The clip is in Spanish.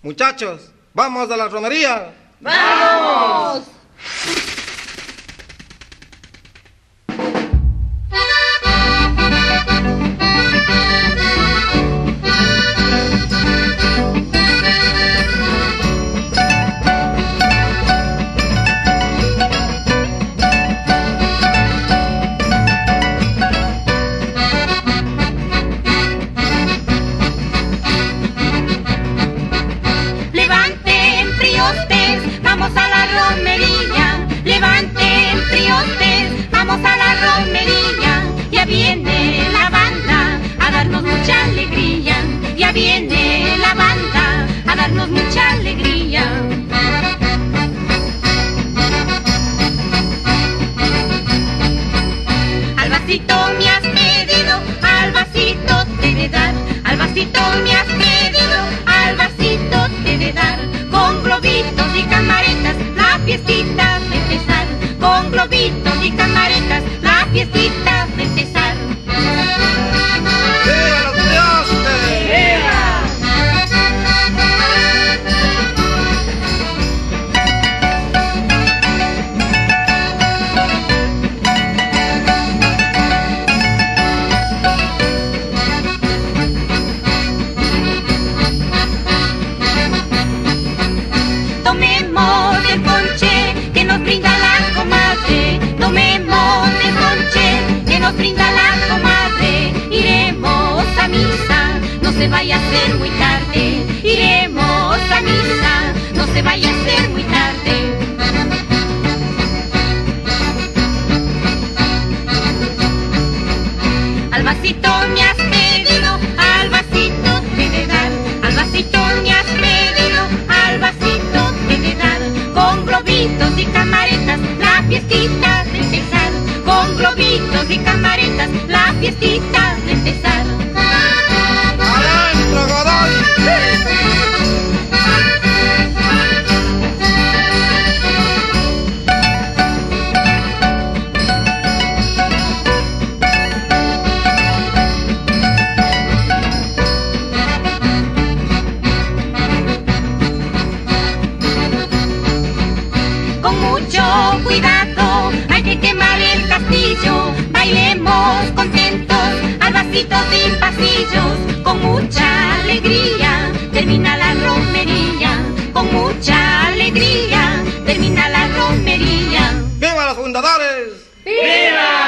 Muchachos, vamos a la romería. ¡Vamos! Vamos a la romería. Ya viene la banda a darnos mucha alegría. Ya viene la banda a darnos mucha alegría. Al vasito me has pedido, al vasito te de dar, al vasito me has camaretas, la se vaya a hacer muy tarde. Iremos a misa, no se vaya a hacer muy tarde. Al vasito me has pedido, al vasito te de dar, al vasito me has pedido, al vasito te de dar, con globitos y camaretas, la fiestita con mucho cuidado, hay que quemar el castillo, bailemos contentos al vasito sin pasillos, con mucha alegría, termina la romería, con mucha alegría, termina la romería. ¡Viva los fundadores! ¡Viva!